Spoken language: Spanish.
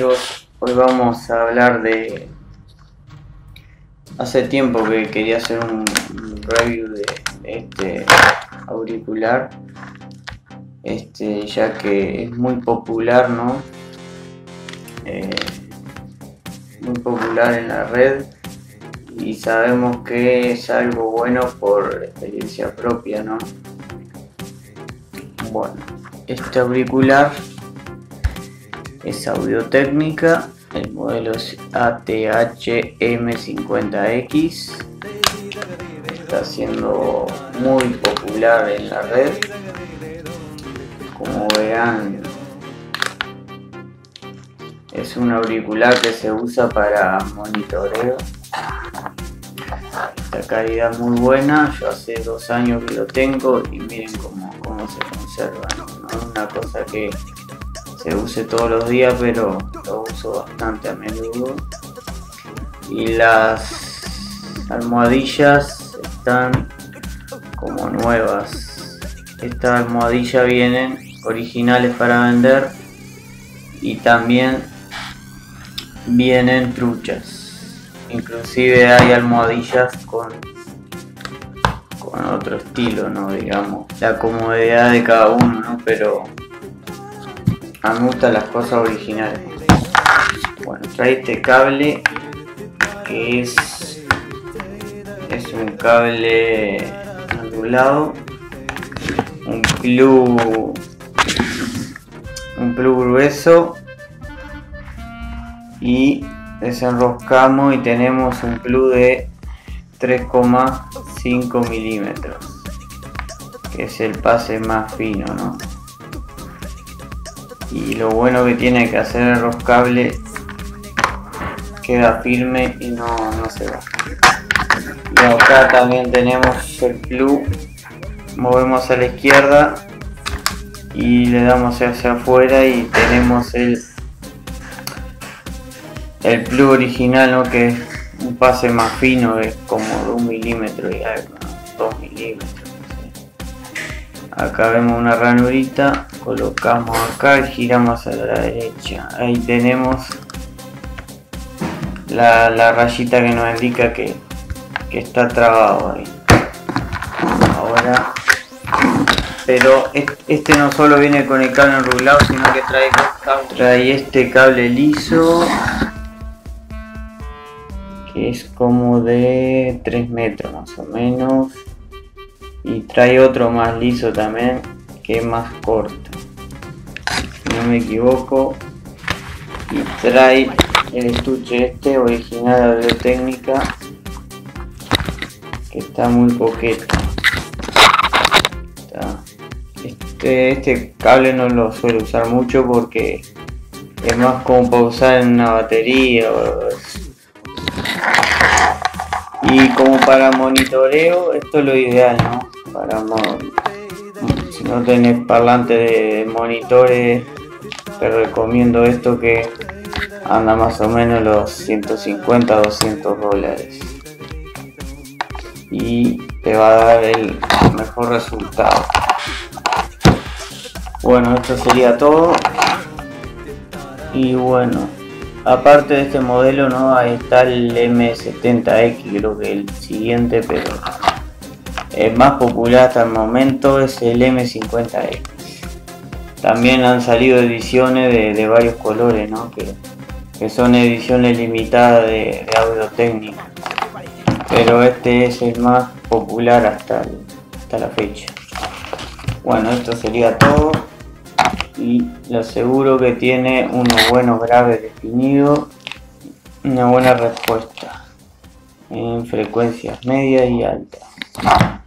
Hoy vamos a hablar de... Hace tiempo que quería hacer un, review de, este auricular, este, ya que es muy popular, ¿no? Eh, muy popular en la red y sabemos que es algo bueno por experiencia propia, ¿no? Bueno, este auricular es Audio Técnica, el modelo es ATH-M50X, está siendo muy popular en la red, como verán es un auricular que se usa para monitoreo. Esta calidad muy buena yo hace dos años que lo tengo y miren cómo, cómo se conserva no una cosa que se use todos los días, pero lo uso bastante a menudo. Y las almohadillas están como nuevas. Estas almohadillas vienen originales para vender y también vienen truchas. Inclusive hay almohadillas con con otro estilo, no digamos, la comodidad de cada uno, ¿no? Pero a gustan las cosas originales. Bueno, trae este cable que es, es un cable ondulado, un plug, un plug grueso y desenroscamos y tenemos un plug de 3,5 milímetros que es el pase más fino, ¿no? Y lo bueno que tiene que hacer los cables queda firme y no, se va. Y acá también tenemos el plug movemos a la izquierda y le damos hacia afuera y tenemos el el plug original ¿no? que es un pase más fino es como de un milímetro y algo 2 milímetros acá vemos una ranurita colocamos acá y giramos a la derecha. Ahí tenemos la, rayita que nos indica que, está trabado ahí. Ahora pero este no solo viene con el cable enrulado sino que trae trae este cable liso que es como de 3 metros más o menos y trae otro más liso también que es más corto. Si no me equivoco. Y trae el estuche este original de técnica que está muy coqueto. Este, este cable no lo suelo usar mucho porque es más como para usar en una batería y como para monitoreo esto es lo ideal ¿no? Para si no tenés parlante de monitores te recomiendo esto que anda más o menos los 150 200 dólares. Y te va a dar el mejor resultado. Bueno esto sería todo. Y bueno aparte de este modelo no ahí está el M70X creo que el siguiente pero el más popular hasta el momento es el M50X. También han salido ediciones de, varios colores, que, son ediciones limitadas de, audio técnico. Pero este es el más popular hasta, hasta la fecha. Bueno, esto sería todo. Y lo aseguro que tiene unos buenos graves definidos. Una buena respuesta en frecuencias medias y altas.